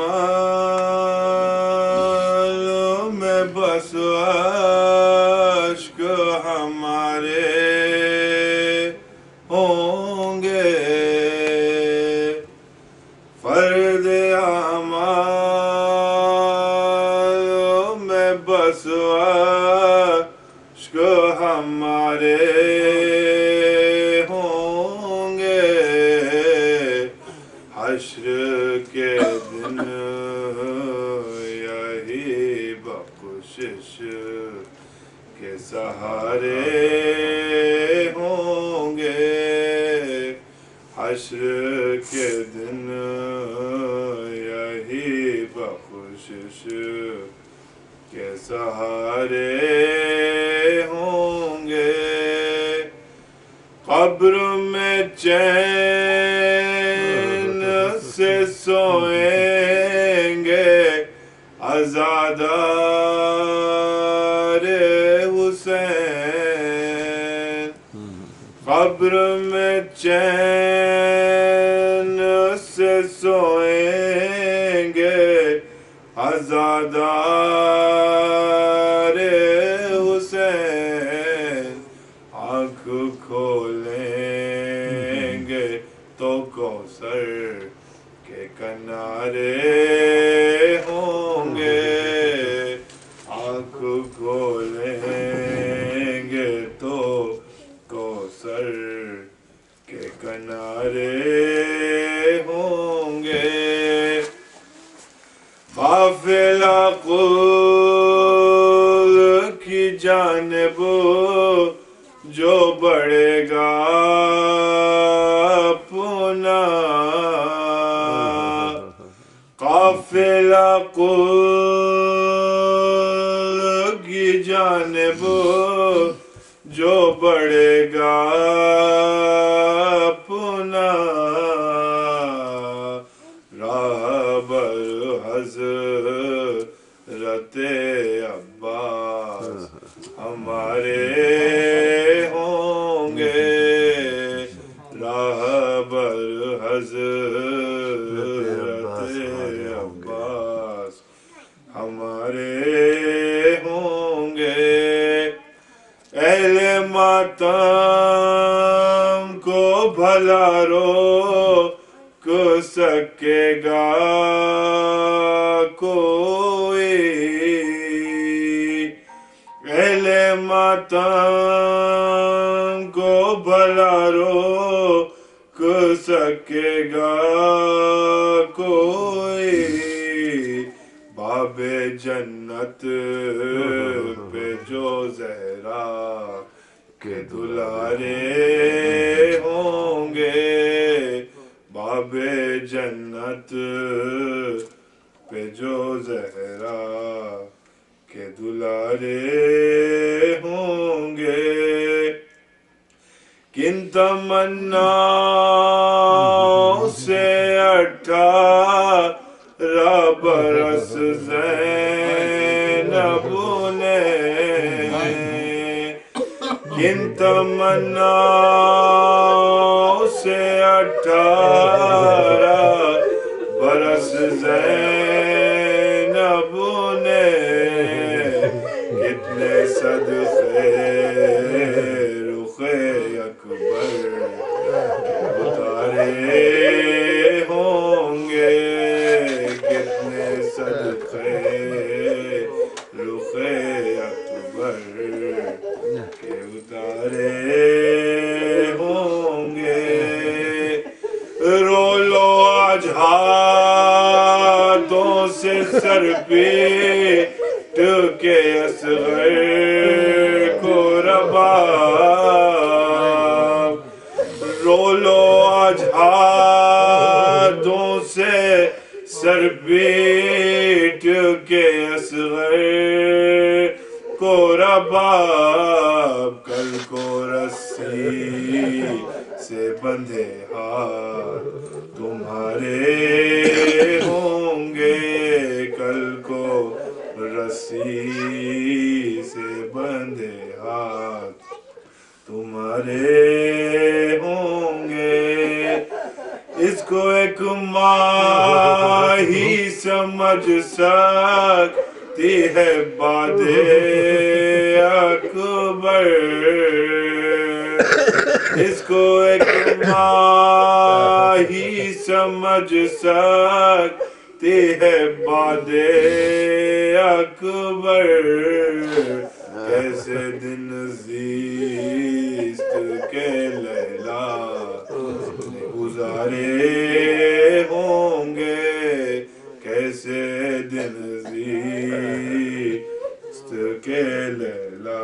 मालों हमारे होंगे। फर्द अमालों में बस अश्क हमारे के दिन यही बख्शिश के सहारे होंगे हश्र के दिन यही बख्शिश के सहारे होंगे कब्र में चैन सोएँगे आजादार हुसैन। कब्र में चैन से सोएँगे आजादार हुसैन। आँख खोलेंगे तो कौसर के किनारे होंगे, आँख खोलेंगे तो कौसर के किनारे होंगे। काफिला कुल की जानब जो बढ़ेगा काफिला कुल की जानब जो बढ़ेगा पुना। राबर हज़रत अब्बास हमारे हमारे होंगे। एले मातम को भला रो को सकेगा कोई। एले मातम को भला रो को सकेगा कोई। बाबे जन्नत पे जो जहरा के दुलारे होंगे। बाबे जन्नत पे जो जहरा के दुलारे होंगे। किन तमन्नाओं किन तमन्नाओं से अठारह बरस जैनब ने कितने सदके रुखे अकबर उतारे। उतारे होंगे। रो लो आज हाथों से सर पे के असगर को रबा। रो लो आज हाथों से सर पीट के असगर को रबाब को रस्सी से बंधे हाथ तुम्हारे होंगे कल को रस्सी से बंधे हाथ तुम्हारे होंगे। इसको एक माही समझ सकती है बादे अकबर। इसको एक ही समझ सकती है बादे अकबर। कैसे दिन जीस्त के लैला गुजारे होंगे जीस्त के